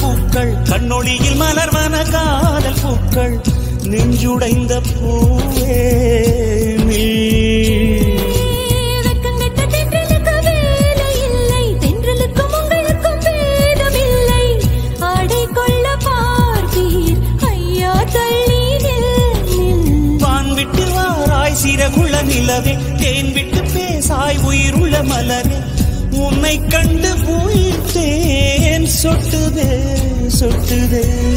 பூக்கள். கண்ணொளியில் மலர்வன காதல் பூக்கள். நெஞ்சுடைந்த பூவே நீ. சிறகுள்ள நிலவே. தேன் விட்டு பேசாய் உயிருள்ள மலரே. உன்னை கண்டு தேன் சொட்டுதே சொட்டுதே.